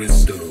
crystal.